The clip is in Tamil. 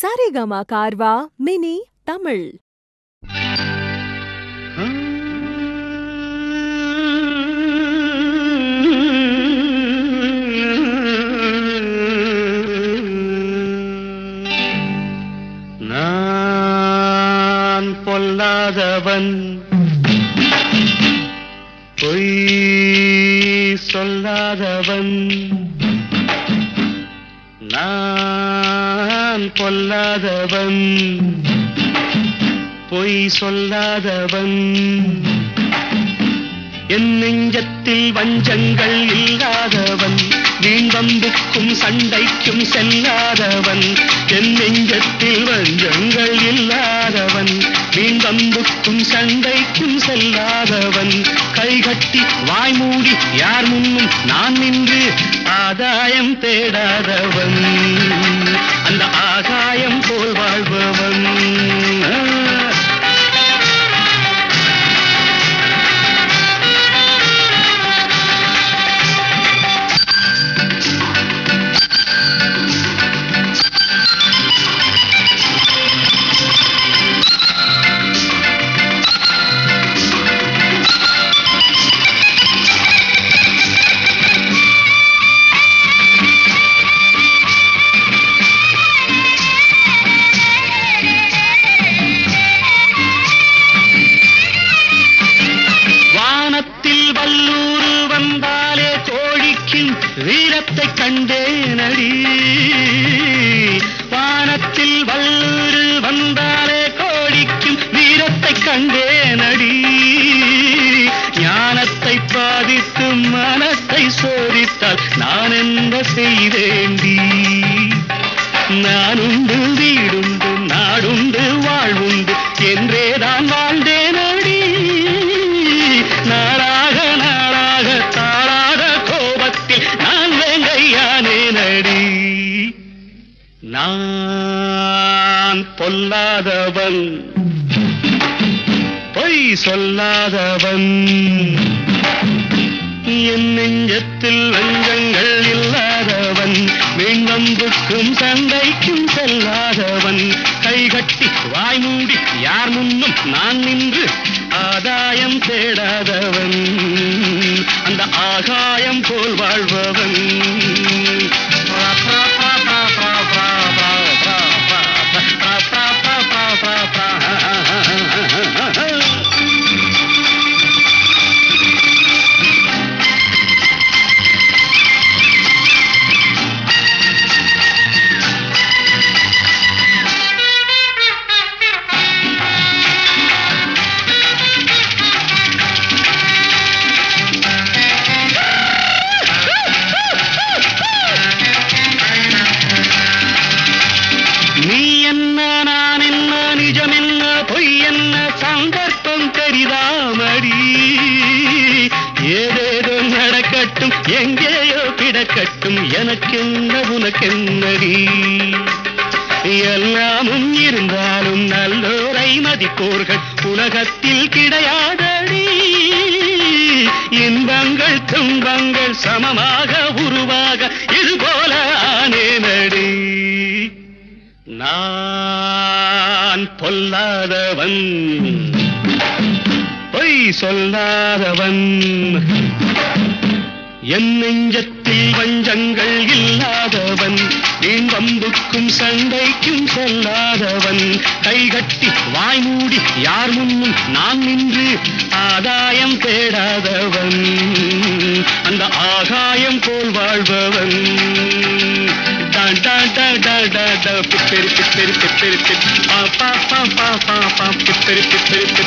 சரிகமா கார்வா மினி தமிழ். நான் பொல்லாதவன். பொய் சொல்லாதவன். நான் பொல்லாதவன் பொய் சொல்லாதவன். என் நெஞ்சத்தில் வஞ்சங்கள் இல்லாதவன் வீண்வம்புக்கும் சண்டைக்கும் செல்லாதவன். என் நெஞ்சத்தில் வஞ்சங்கள் இல்லாதவன் வீண்வம்புக்கும் சண்டைக்கும் செல்லாதவன். கைகட்டி வாய்மூடி யார் முன்னும் நான் நின்று ஆதாயம் தேடாதவன். வீரத்தை கண்டேனடி. வானத்தில் வல்லூர் வந்தாலே கோடிக்கும் வீரத்தை கண்டேனடி. ஞானத்தை பாதித்து மனத்தை சோதித்தால் நான் என்ன செய்தேண்டி நானும் பொல்லாதவன். பொய் சொல்லாதவன். என் நெஞ்சத்தில் வஞ்சங்கள் இல்லாதவன். வீண்வம்புக்கும் சண்டைக்கும் செல்லாதவன். கைகட்டி வாய் மூடி யார் முன்னும் நான் நின்று ஆதாயம் தேடாதவன். அந்த ஆகாயம் போல் வாழ்பவன். கிடக்கட்டும் எங்கேயோ கிடக்கட்டும் எனக்கென்ன உனக்கென்னடி? எல்லாமும் இருந்தாலும் நல்லோரை மதிப்போர்கள் உலகத்தில் கிடையாதடி. இன்பங்கள் துன்பங்கள் சமமாக உருவாக இது போல ஆனேனடி. நான் பொல்லாதவன் பொய் சொல்லாதவன். என் நெஞ்சத்தில் வஞ்சங்கள் இல்லாதவன் வீண்வம்புக்கும் சண்டைக்கும் செல்லாதவன். கைகட்டி வாய் மூடி யார் முன்னும் நான் நின்று ஆதாயம் தேடாதவன். அந்த ஆகாயம் போல் வாழ்பவன். பிப்பெரு பிப்பெரு பிப்பெரு பிப்பெரு டா டா பா பா பா பா பா பா பிப்பெரி